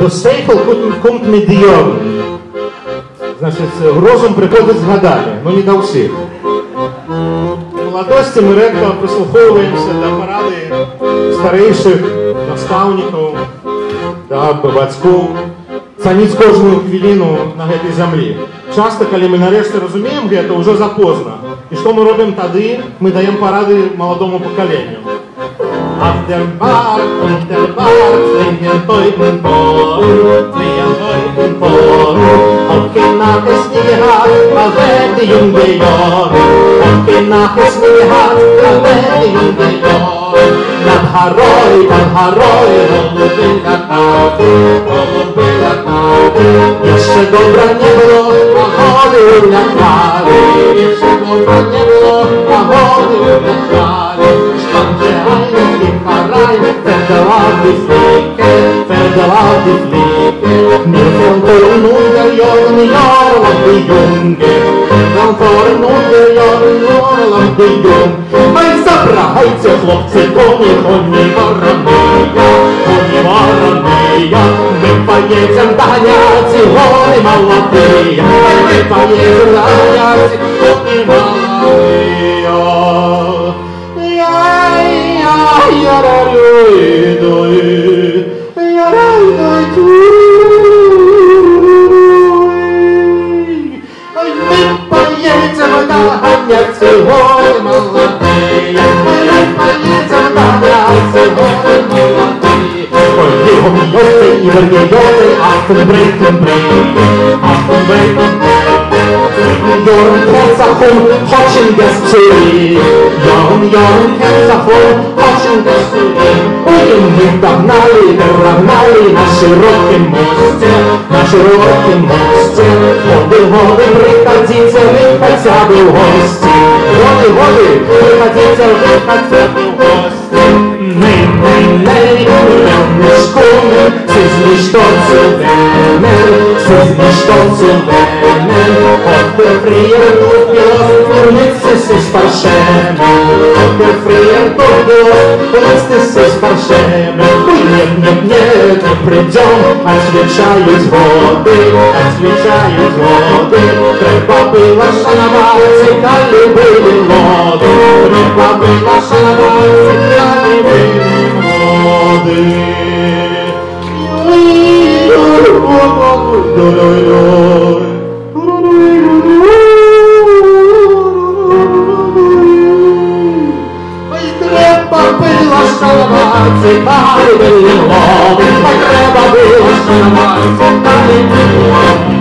То сейфл комт медіон. Значить, розум приходить з годами, ну не до всіх. В молодості ми редко прислуховуємося до поради старейших наставників, да, батьків. Цаніць кожну хвилину на гэтай зямлі. Часто, калі мы нарэшце разумеем гэта, ўжо запозна. І што мы робім тады? Мы даем парады маладому пакаленню. auf dem Bart, auf dem Bart, singen Beuten vor, singen Beuten vor. Auf kein Nacht ist die Hand, mal wer die Junge Jor. Auf kein Nacht ist die Hand, mal wer die Junge Jor. Dann Haroi, dann Haroi, und du bin der Kaffee, und du bin der Kaffee. Ich schon dobra nebro, mach hodi und der Kaffee. Ich schon dobra nebro, mach hodi und der Kaffee. verdaut die Fliege, verdaut die Fliege. Mir von Toren unter Jahren, jahrelang die Junge. Van Toren unter Jahren, jahrelang die Junge. Mein Забрагайте, хлопці, коні, коні воронія, коні воронія. Ми поїдем доганяти гори молодые, ми поїдем доганяти коні молодые. Jorn Kensachon, Hotchen Gasturi. Jorn, Jorn Kensachon, Hotchen Gasturi. Ой, мы догнали, догнали на широком мосте, на широком мосте. Годы, годы, приходите вы хотя бы в гости. Годы, годы, приходите вы хотя ses ni stolts och vänner, ses ni stolts och vänner. Och befriar då oss, och lyfter sig sparsämen. Och befriar då oss, och lyfter sig sparsämen. Och нет, нет, нет, не придем, отвечают воды, отвечают воды. Треба было шановать, коли были Szalabancy, pali byli mowy, tak trzeba było szalabancy, pali byli.